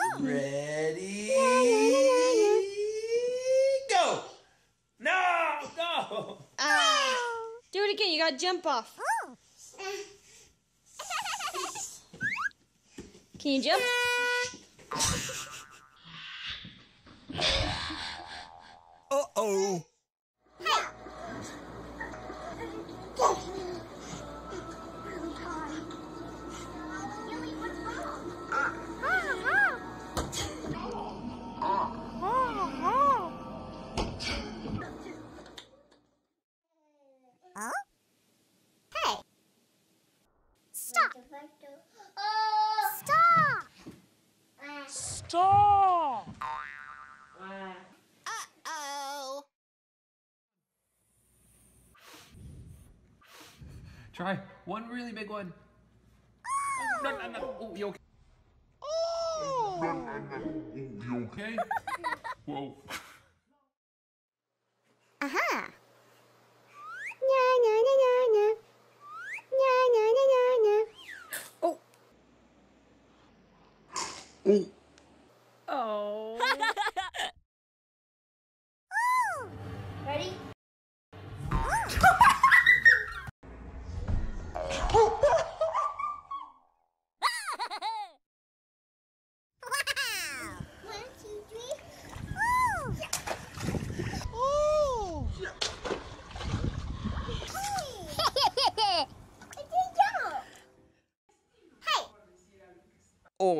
Oh. Ready? Go! No! Go! Oh. Do it again. You gotta jump off. Oh. Can you jump? Stop! Stop! Stop! Uh-oh! Try one really big one. Oh. No, no, no. Oh, you okay? oh oh You okay? Whoa. Oh. Ready?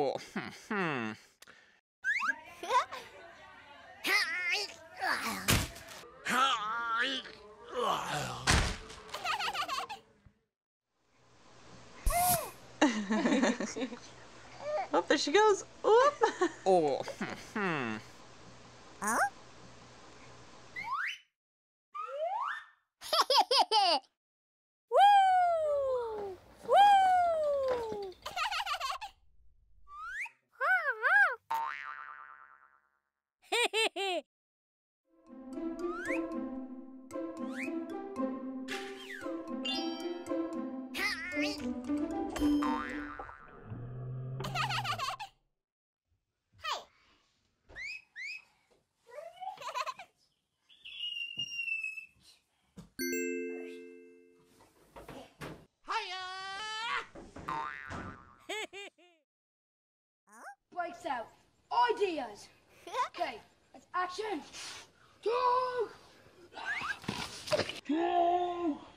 Oh, hmm, hmm. Oh, there she goes. Oop. Oh, hmm, breaks out. Ideas. Okay, let's action. Go! Go!